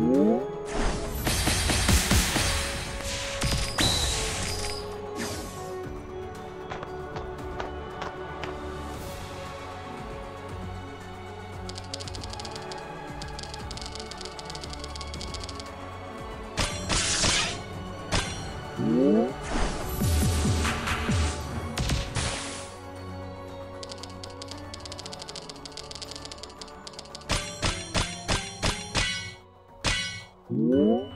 Mm-hmm. 오.